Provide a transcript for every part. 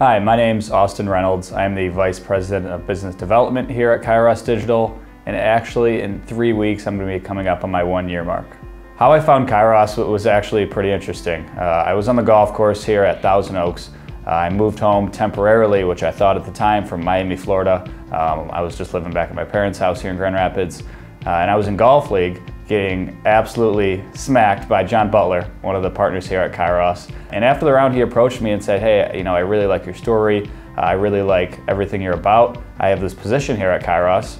Hi, my name's Austin Reynolds. I'm the Vice President of Business Development here at Kyros Digital, and actually in three weeks I'm going to be coming up on my one year mark. How I found Kyros was actually pretty interesting. Uh, I was on the golf course here at Thousand Oaks. Uh, I moved home temporarily, which I thought at the time from Miami, Florida. Um, I was just living back at my parents' house here in Grand Rapids, uh, and I was in Golf League getting absolutely smacked by John Butler, one of the partners here at Kyros. And after the round, he approached me and said, hey, you know, I really like your story. I really like everything you're about. I have this position here at Kyros.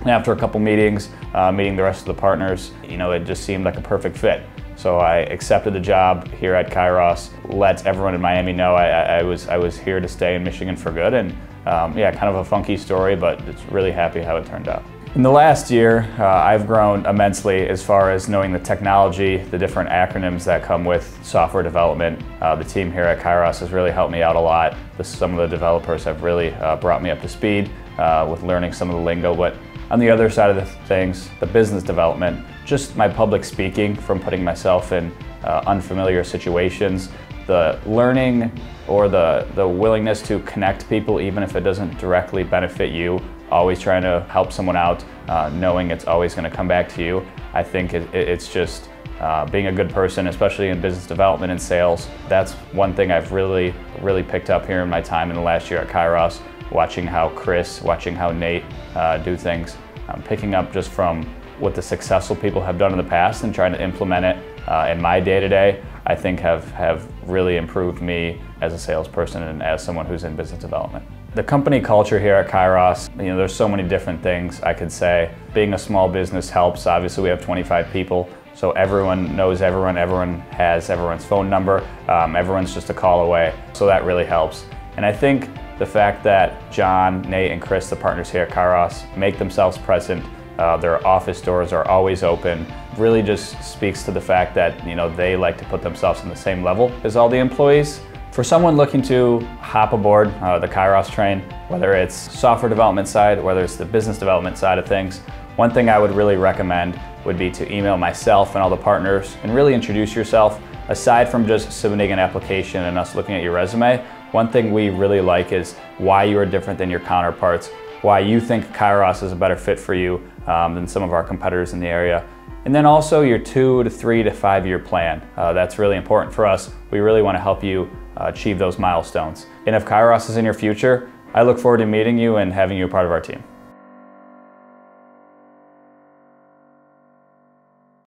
And after a couple meetings, uh, meeting the rest of the partners, you know, it just seemed like a perfect fit. So I accepted the job here at Kyros, let everyone in Miami know I, I was, I was here to stay in Michigan for good. And um, yeah, kind of a funky story, but it's really happy how it turned out. In the last year, uh, I've grown immensely as far as knowing the technology, the different acronyms that come with software development. Uh, the team here at Kyros has really helped me out a lot. some of the developers have really uh, brought me up to speed uh, with learning some of the lingo, but on the other side of the things, the business development, just my public speaking from putting myself in uh, unfamiliar situations, the learning or the, the willingness to connect people even if it doesn't directly benefit you, always trying to help someone out, uh, knowing it's always going to come back to you. I think it, it's just uh, being a good person, especially in business development and sales. That's one thing I've really, really picked up here in my time in the last year at Kyros watching how Chris, watching how Nate uh, do things, um, picking up just from what the successful people have done in the past and trying to implement it uh, in my day-to-day, I think have, have really improved me as a salesperson and as someone who's in business development. The company culture here at Kyros, you know, there's so many different things I could say. Being a small business helps. Obviously, we have 25 people, so everyone knows everyone, everyone has everyone's phone number, um, everyone's just a call away, so that really helps. And I think the fact that John, Nate, and Chris, the partners here at Kyros, make themselves present, uh, their office doors are always open, really just speaks to the fact that you know they like to put themselves on the same level as all the employees. For someone looking to hop aboard uh, the Kyros train, whether it's software development side, whether it's the business development side of things, one thing I would really recommend would be to email myself and all the partners and really introduce yourself. Aside from just submitting an application and us looking at your resume, one thing we really like is why you are different than your counterparts, why you think Kyros is a better fit for you um, than some of our competitors in the area. And then also your two to three to five year plan. Uh, that's really important for us. We really want to help you uh, achieve those milestones. And if Kyros is in your future, I look forward to meeting you and having you a part of our team.